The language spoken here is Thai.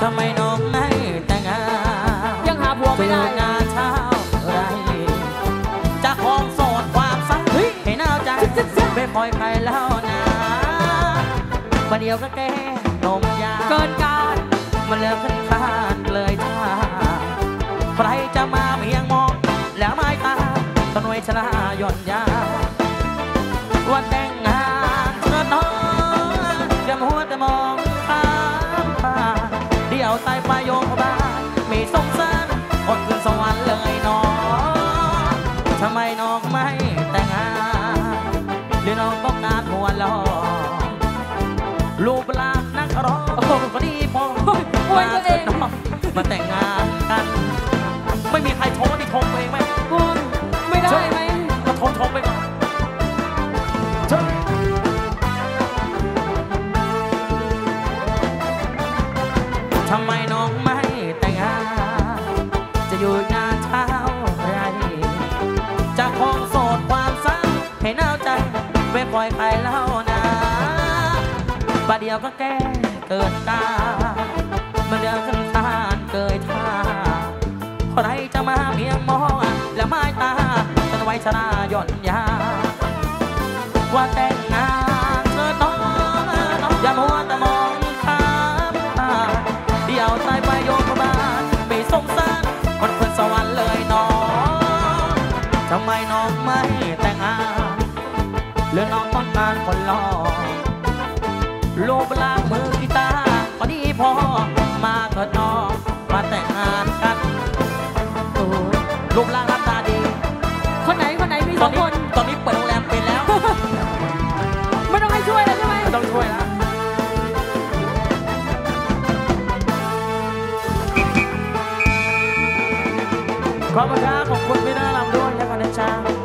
ทำไมน้องไม่แต่งงานยังหาผัวไม่ได้งานเช้าไรจะคองโสดความสักให้หนาใจไม่ปล่อยใครแล้วนะประเดี๋ยวก็แก้นมยาเกินการมันเลิกขึ้นคานเลยท่าใครจะมาเพียงมองแล้วไม่ตาต้นไว้ชนะย่อนยาวันแต่ง เดี๋ยวตายไปโยงบ้านมีสงสารอดขึ้นสวรรค์เลยน้องทำไมน้องไม่แต่งงานหรือน้องต้องการหัวล้อรูปร่างนักร้องก็ดีพออวยตัวเองมามาแต่ง จะคงโสดความสังให้หนาวใจไม่ปล่อยใครเล่านะประเดี๋ยวก็แก้เกิดตามาเดินขึ้นทานเกยท่าใครจะมาเพียงมองและไม้ตาจนไว้ชราหย่อนยา ว่าแต่งงานเธอต้องอย่ามัวแต่มองข้ามผ่าเดี๋ยวตายไปโยน น้องไม่แต่งงานหรือน้องต้องการคนรอรูปร่างมือกีตาร์พอดีพอ มาเถิดน้องมาแต่งงานกันโอ้รูปร่างหน้าตาดี คนไหนคนไหนมีตสออนงนี้คนตอนนี้เปิดโรงแรมเป็นแล้ว ไม่ต้องให้ช่วยแล้วใช่ไหมไม่ต้องช่วยแล้วขอบคุณครับขอบคุณพี่น่ารำด้วยนะครับ time.